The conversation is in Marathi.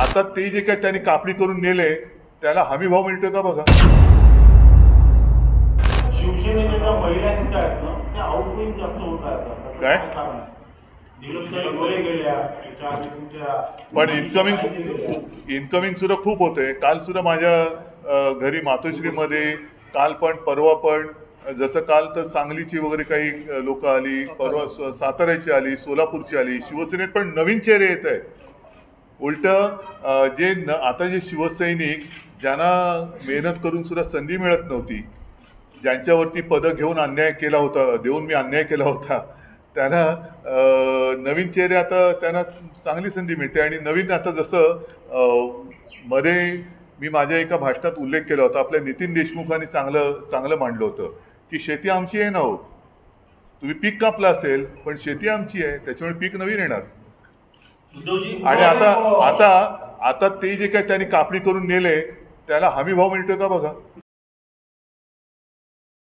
आता ते जे काही त्यांनी कापणी करून नेले त्याला हमी भाव मिळतोय का बघा? काय? पण इन्कमिंग इन्कमिंग सुद्धा खूप होते. काल सुद्धा माझ्या घरी मातोश्रीमध्ये काल पण परवा पण जसं काल तर सांगलीची वगैरे काही लोक आली परवा साताऱ्याची आली सोलापूरची आली शिवसेनेत पण नवीन चेहरे येत आहेत. उलट जे न आता जे शिवसैनिक ज्यांना मेहनत करून सुद्धा संधी मिळत नव्हती ज्यांच्यावरती पदं घेऊन अन्याय केला होता देऊन मी अन्याय केला होता त्यांना नवीन चेहरे आता त्यांना चांगली संधी मिळते. आणि नवीन आता जसं मध्ये मी माझ्या एका भाषणात उल्लेख केला होता आपल्या नितीन देशमुखांनी चांगलं चांगलं मांडलं होतं की शेती आमची आहे ना हो. तुम्ही पीक कापलं असेल पण शेती आमची आहे त्याच्यामुळे पीक नवीन येणार. आणि आता आता आता ते जे काही त्यांनी कापणी करून नेले त्याला हमी भाव मिळतोय का बघा?